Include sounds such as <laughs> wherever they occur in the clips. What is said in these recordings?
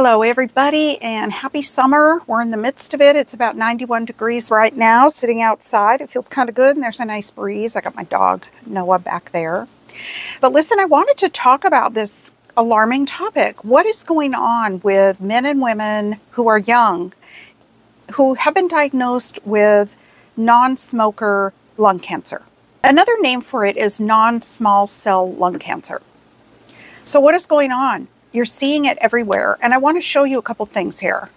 Hello, everybody, and happy summer. We're in the midst of it. It's about 91 degrees right now, sitting outside. It feels kind of good, and there's a nice breeze. I got my dog, Noah, back there. But listen, I wanted to talk about this alarming topic. What is going on with men and women who are young who have been diagnosed with non smoker lung cancer? Another name for it is non small cell lung cancer. So, what is going on? You're seeing it everywhere. And I want to show you a couple things here.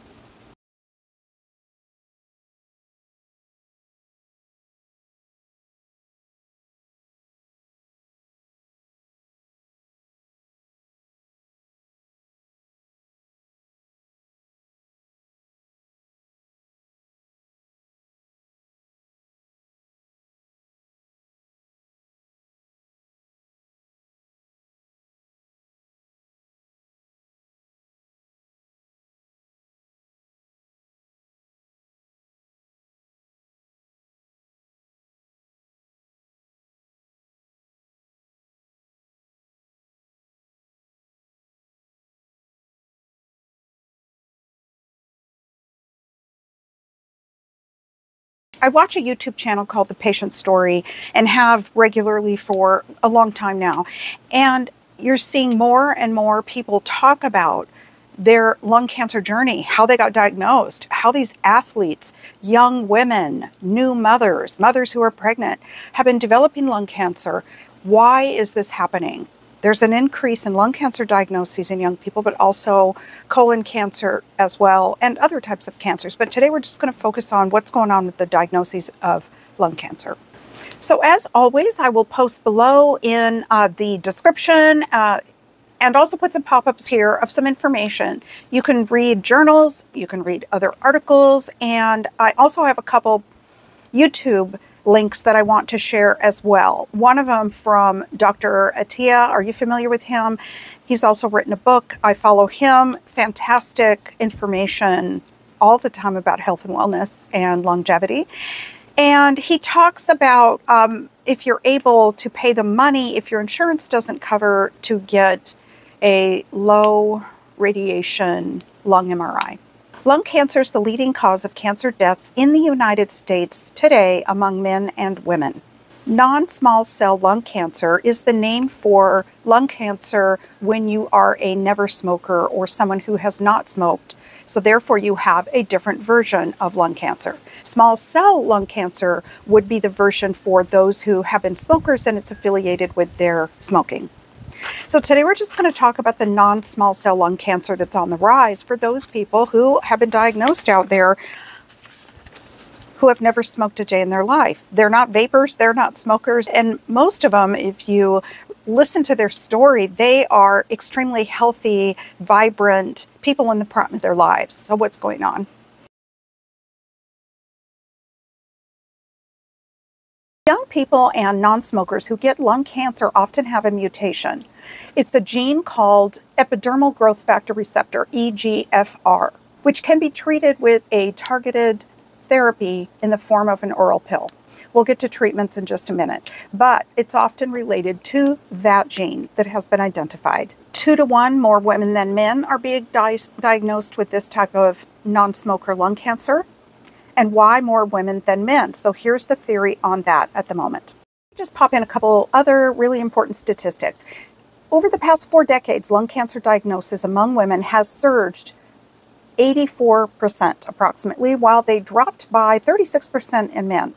I watch a YouTube channel called The Patient Story and have regularly for a long time now. And you're seeing more and more people talk about their lung cancer journey, how they got diagnosed, how these athletes, young women, new mothers, mothers who are pregnant, have been developing lung cancer. Why is this happening? There's an increase in lung cancer diagnoses in young people, but also colon cancer as well, and other types of cancers. But today we're just going to focus on what's going on with the diagnoses of lung cancer. So, as always, I will post below in uh, the description uh, and also put some pop ups here of some information. You can read journals, you can read other articles, and I also have a couple YouTube links that I want to share as well. One of them from Dr. Attia. Are you familiar with him? He's also written a book. I follow him. Fantastic information all the time about health and wellness and longevity. And he talks about um, if you're able to pay the money, if your insurance doesn't cover, to get a low radiation lung MRI. Lung cancer is the leading cause of cancer deaths in the United States today among men and women. Non small cell lung cancer is the name for lung cancer when you are a never smoker or someone who has not smoked. So, therefore, you have a different version of lung cancer. Small cell lung cancer would be the version for those who have been smokers and it's affiliated with their smoking. So today we're just going to talk about the non-small cell lung cancer that's on the rise for those people who have been diagnosed out there who have never smoked a day in their life. They're not vapers, they're not smokers, and most of them, if you listen to their story, they are extremely healthy, vibrant people in the prime of their lives. So what's going on? People and non smokers who get lung cancer often have a mutation. It's a gene called epidermal growth factor receptor, EGFR, which can be treated with a targeted therapy in the form of an oral pill. We'll get to treatments in just a minute, but it's often related to that gene that has been identified. Two to one more women than men are being di- diagnosed with this type of non smoker lung cancer and why more women than men. So here's the theory on that at the moment. Just pop in a couple other really important statistics. Over the past four decades, lung cancer diagnosis among women has surged 84% approximately, while they dropped by 36% in men.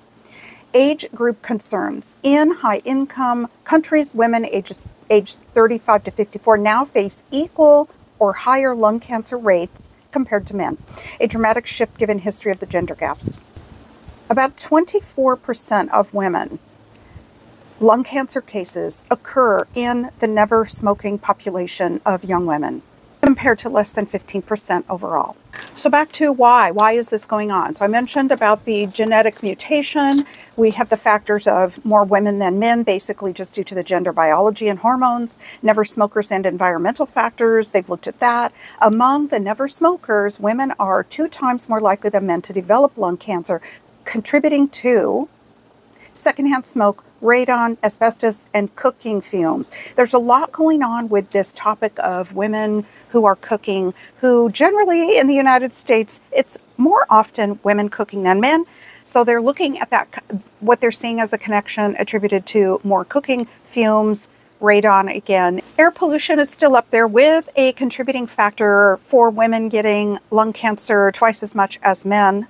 Age group concerns. In high income countries, women ages, age 35 to 54 now face equal or higher lung cancer rates compared to men, a dramatic shift given history of the gender gaps. About 24% of women lung cancer cases occur in the never smoking population of young women compared to less than 15% overall. So back to why. Why is this going on? So I mentioned about the genetic mutation. We have the factors of more women than men, basically just due to the gender biology and hormones, never smokers and environmental factors. They've looked at that. Among the never smokers, women are two times more likely than men to develop lung cancer, contributing to secondhand smoke, radon, asbestos, and cooking fumes. There's a lot going on with this topic of women who are cooking, who generally in the United States, it's more often women cooking than men. So they're looking at that, what they're seeing as the connection attributed to more cooking fumes, radon again. Air pollution is still up there with a contributing factor for women getting lung cancer twice as much as men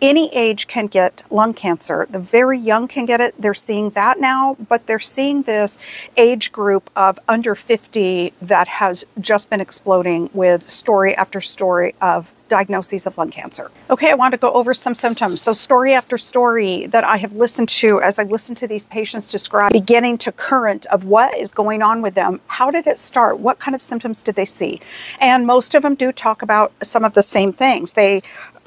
any age can get lung cancer. The very young can get it. They're seeing that now, but they're seeing this age group of under 50 that has just been exploding with story after story of diagnoses of lung cancer. Okay, I want to go over some symptoms. So, story after story that I have listened to as I listened to these patients describe beginning to current of what is going on with them. How did it start? What kind of symptoms did they see? And most of them do talk about some of the same things. They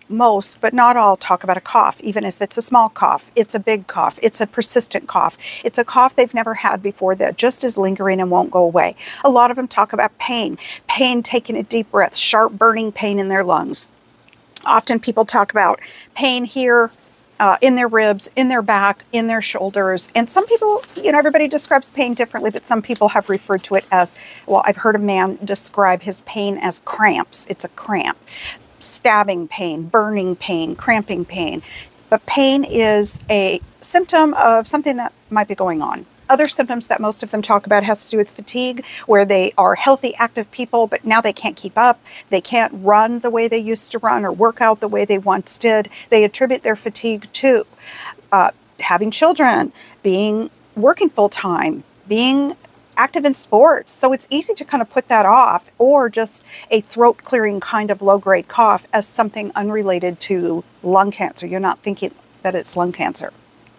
most, but not all, talk about a cough, even if it's a small cough, it's a big cough, it's a persistent cough, it's a cough they've never had before that just is lingering and won't go away. A lot of them talk about pain, pain taking a deep breath, sharp burning pain in their lungs. Often people talk about pain here, uh, in their ribs, in their back, in their shoulders. And some people, you know, everybody describes pain differently, but some people have referred to it as, well, I've heard a man describe his pain as cramps. It's a cramp stabbing pain, burning pain, cramping pain. But pain is a symptom of something that might be going on. Other symptoms that most of them talk about has to do with fatigue, where they are healthy, active people, but now they can't keep up. They can't run the way they used to run or work out the way they once did. They attribute their fatigue to uh, having children, being working full time, being active in sports. So it's easy to kind of put that off or just a throat clearing kind of low grade cough as something unrelated to lung cancer. You're not thinking that it's lung cancer.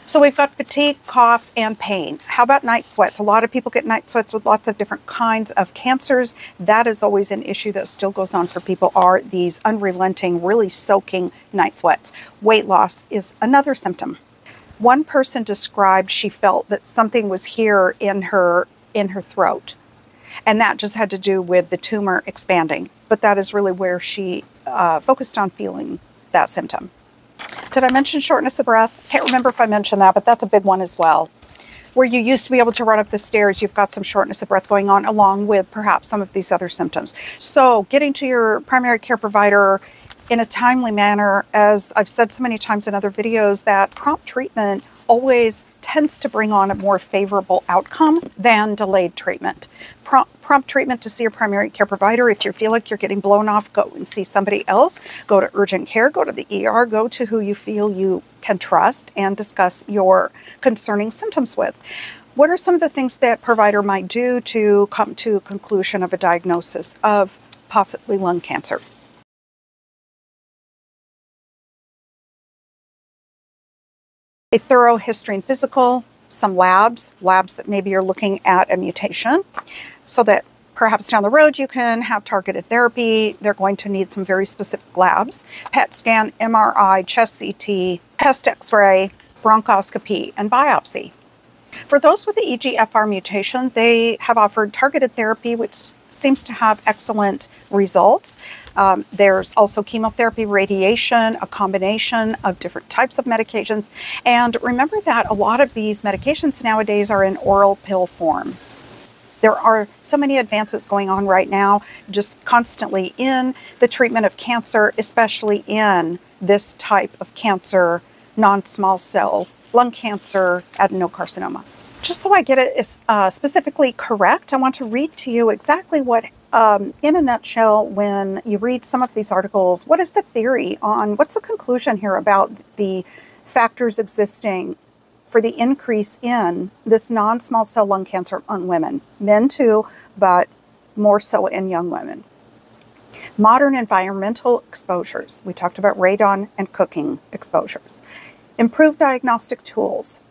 So we've got fatigue, cough, and pain. How about night sweats? A lot of people get night sweats with lots of different kinds of cancers. That is always an issue that still goes on for people are these unrelenting, really soaking night sweats. Weight loss is another symptom. One person described she felt that something was here in her in her throat. And that just had to do with the tumor expanding. But that is really where she uh, focused on feeling that symptom. Did I mention shortness of breath? Can't remember if I mentioned that, but that's a big one as well. Where you used to be able to run up the stairs, you've got some shortness of breath going on, along with perhaps some of these other symptoms. So, getting to your primary care provider in a timely manner, as I've said so many times in other videos, that prompt treatment always tends to bring on a more favorable outcome than delayed treatment. Prompt, prompt, treatment to see your primary care provider. If you feel like you're getting blown off, go and see somebody else. Go to urgent care, go to the ER, go to who you feel you can trust and discuss your concerning symptoms with. What are some of the things that provider might do to come to a conclusion of a diagnosis of possibly lung cancer? A thorough history and physical, some labs, labs that maybe you're looking at a mutation, so that perhaps down the road you can have targeted therapy. They're going to need some very specific labs PET scan, MRI, chest CT, chest x ray, bronchoscopy, and biopsy. For those with the EGFR mutation, they have offered targeted therapy, which seems to have excellent results. Um, there's also chemotherapy, radiation, a combination of different types of medications. And remember that a lot of these medications nowadays are in oral pill form. There are so many advances going on right now, just constantly in the treatment of cancer, especially in this type of cancer, non small cell lung cancer, adenocarcinoma. Just so I get it uh, specifically correct, I want to read to you exactly what um, in a nutshell, when you read some of these articles, what is the theory on what's the conclusion here about the factors existing for the increase in this non small cell lung cancer among women? Men too, but more so in young women. Modern environmental exposures. We talked about radon and cooking exposures. Improved diagnostic tools.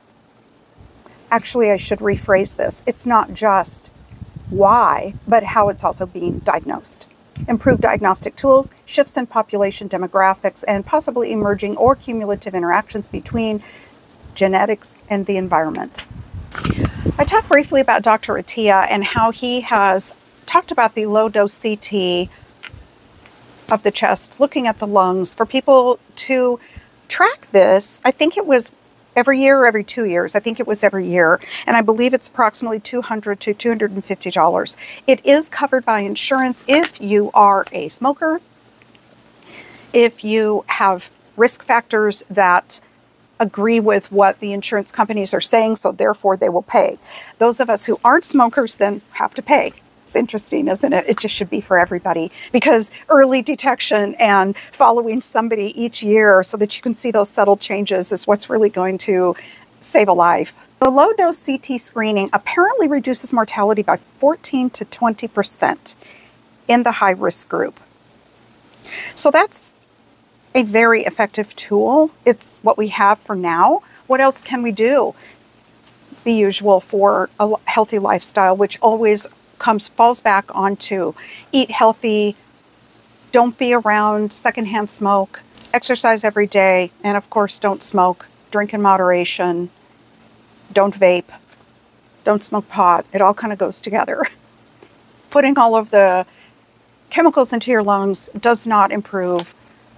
Actually, I should rephrase this. It's not just why, but how it's also being diagnosed. Improved diagnostic tools, shifts in population demographics, and possibly emerging or cumulative interactions between genetics and the environment. I talked briefly about Dr. Attia and how he has talked about the low dose CT of the chest, looking at the lungs for people to track this. I think it was every year or every two years. I think it was every year. And I believe it's approximately 200 to $250. It is covered by insurance if you are a smoker, if you have risk factors that agree with what the insurance companies are saying, so therefore they will pay. Those of us who aren't smokers then have to pay. It's interesting, isn't it? It just should be for everybody because early detection and following somebody each year so that you can see those subtle changes is what's really going to save a life. The low dose CT screening apparently reduces mortality by 14 to 20% in the high risk group. So that's a very effective tool. It's what we have for now. What else can we do? The usual for a healthy lifestyle, which always comes falls back onto eat healthy, don't be around secondhand smoke, exercise every day, and of course don't smoke, drink in moderation, don't vape, don't smoke pot. It all kind of goes together. <laughs> Putting all of the chemicals into your lungs does not improve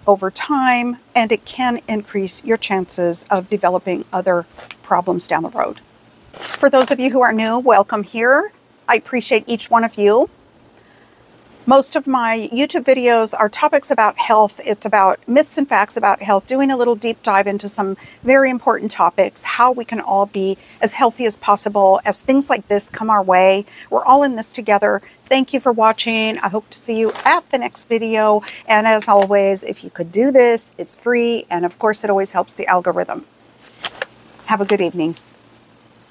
over time, and it can increase your chances of developing other problems down the road. For those of you who are new, welcome here. I appreciate each one of you. Most of my YouTube videos are topics about health. It's about myths and facts about health, doing a little deep dive into some very important topics, how we can all be as healthy as possible as things like this come our way. We're all in this together. Thank you for watching. I hope to see you at the next video. And as always, if you could do this, it's free. And of course, it always helps the algorithm. Have a good evening.